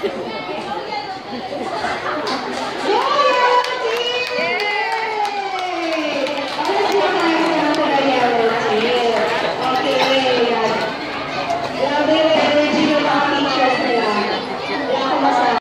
ハハハハ!